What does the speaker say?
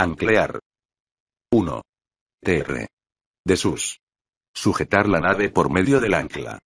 Anclear. 1. TR. De sus. Sujetar la nave por medio del ancla.